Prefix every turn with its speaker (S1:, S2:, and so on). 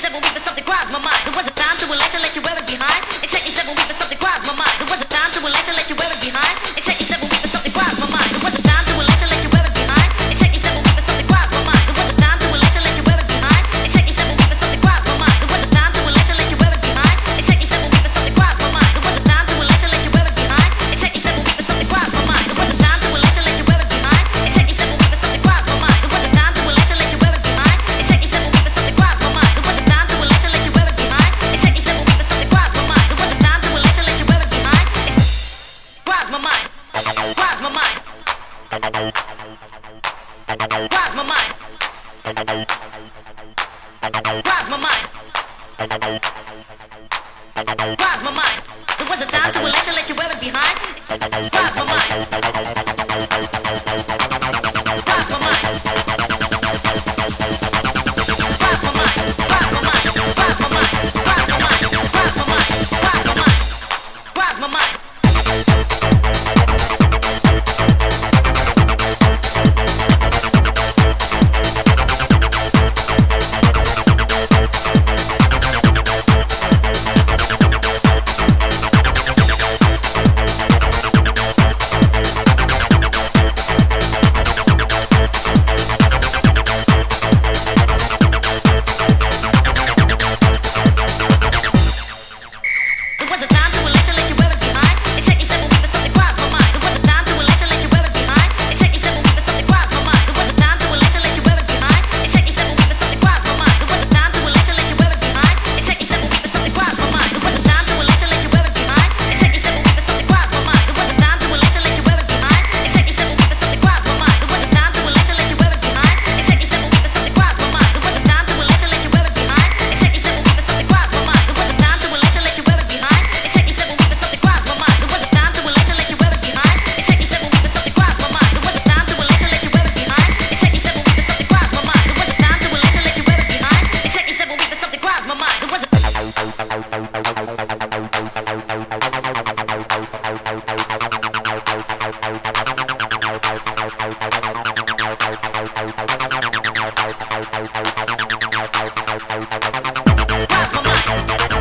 S1: said, well, we something grabs my mind. Rise my mind. Rise my mind. Rise my mind. There was a time to let you let wear it behind. Rise my mind. thousand times. Cross my mind.